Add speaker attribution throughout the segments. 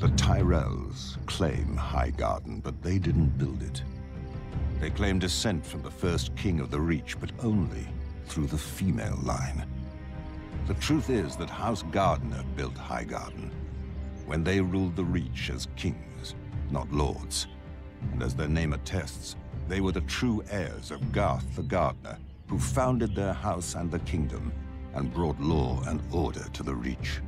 Speaker 1: The Tyrells claim Highgarden, but they didn't build it. They claim descent from the first king of the Reach, but only through the female line. The truth is that House Gardener built Highgarden when they ruled the Reach as kings, not lords. And as their name attests, they were the true heirs of Garth the Gardener, who founded their house and the kingdom, and brought law and order to the Reach.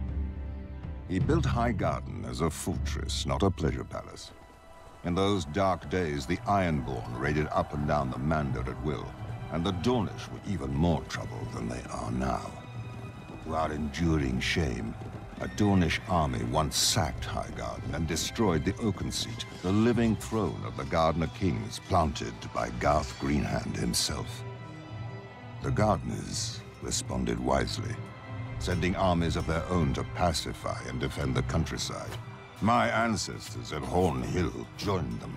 Speaker 1: He built Highgarden as a fortress, not a pleasure palace. In those dark days, the Ironborn raided up and down the Mander at will, and the Dornish were even more trouble than they are now. While enduring shame, a Dornish army once sacked Highgarden and destroyed the Oakenseat, the living throne of the Gardener kings planted by Garth Greenhand himself. The Gardeners responded wisely, sending armies of their own to pacify and defend the countryside. My ancestors at Horn Hill joined them,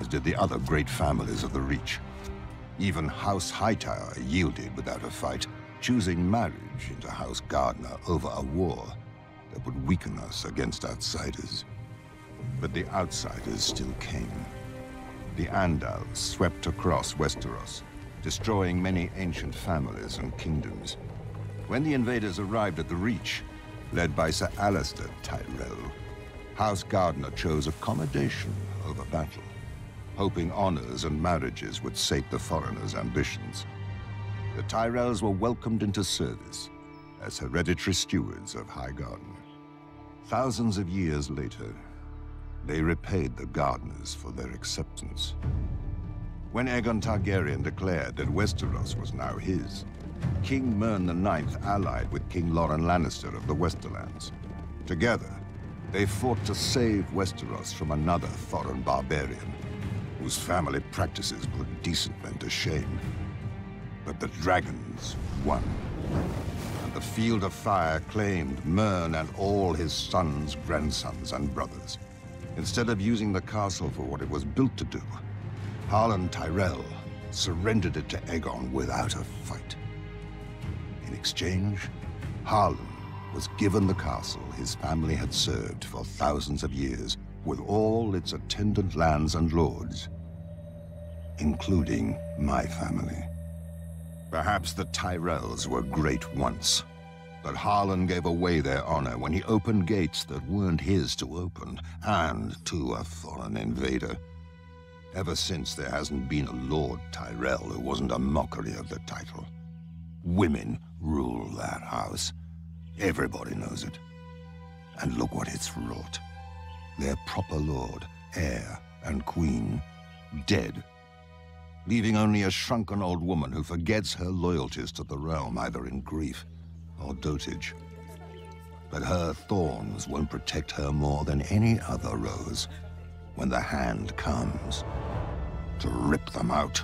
Speaker 1: as did the other great families of the Reach. Even House Hightower yielded without a fight, choosing marriage into House Gardener over a war that would weaken us against outsiders. But the outsiders still came. The Andals swept across Westeros, destroying many ancient families and kingdoms. When the invaders arrived at the Reach, led by Sir Alester Tyrell, House Gardener chose accommodation over battle, hoping honors and marriages would sate the foreigners' ambitions. The Tyrells were welcomed into service as hereditary stewards of Highgarden. Thousands of years later, they repaid the Gardeners for their acceptance. When Aegon Targaryen declared that Westeros was now his, King Mern IX allied with King Loren Lannister of the Westerlands. Together, they fought to save Westeros from another foreign barbarian, whose family practices put decent men to shame. But the dragons won and the Field of Fire claimed Mern and all his sons, grandsons, and brothers. Instead of using the castle for what it was built to do, Harlan Tyrell surrendered it to Aegon without a fight. In exchange, Harlan was given the castle his family had served for thousands of years, with all its attendant lands and lords, including my family. Perhaps the Tyrells were great once, but Harlan gave away their honor when he opened gates that weren't his to open, and to a foreign invader. Ever since, there hasn't been a Lord Tyrell who wasn't a mockery of the title. Women rule that house. Everybody knows it. And look what it's wrought. Their proper lord, heir, and queen, dead leaving only a shrunken old woman who forgets her loyalties to the realm either in grief or dotage. But her thorns won't protect her more than any other rose when the hand comes to rip them out.